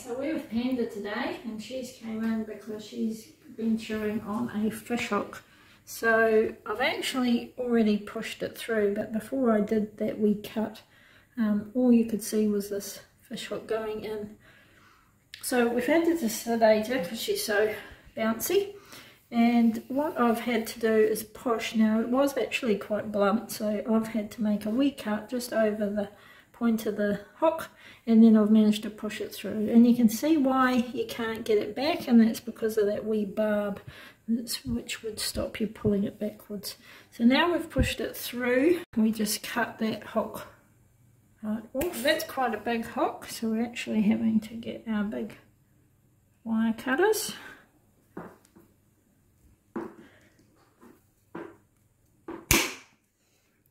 so we're with Panda today and she's came in because she's been chewing on a fish hook. So I've actually already pushed it through but before I did that we cut um, all you could see was this fish hook going in. So we've had to sedate her because she's so bouncy and what I've had to do is push. Now it was actually quite blunt so I've had to make a wee cut just over the point of the hook and then I've managed to push it through and you can see why you can't get it back and that's because of that wee barb which would stop you pulling it backwards. So now we've pushed it through we just cut that hook right off. That's quite a big hook so we're actually having to get our big wire cutters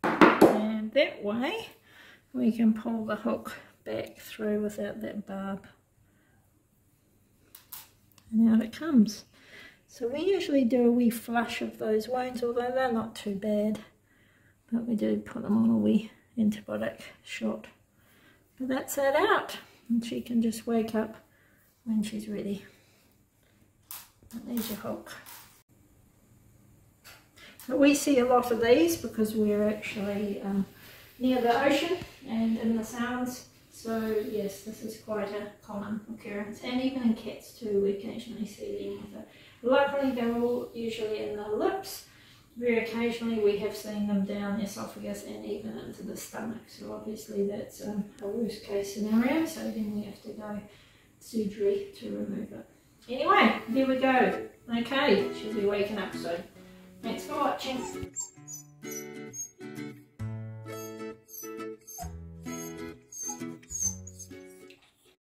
and that way we can pull the hook back through without that barb. And out it comes. So we usually do a wee flush of those wounds, although they're not too bad. But we do put them on a wee antibiotic shot. But that's that out. And she can just wake up when she's ready. There's your hook. But we see a lot of these because we're actually um, near the ocean and in the sounds. So yes, this is quite a common occurrence. And even in cats too, we occasionally see them. Luckily they're all usually in the lips. Very occasionally we have seen them down the esophagus and even into the stomach. So obviously that's um, a worst case scenario. So then we have to go surgery to remove it. Anyway, there we go. Okay, she'll be waking up soon. Thanks for watching.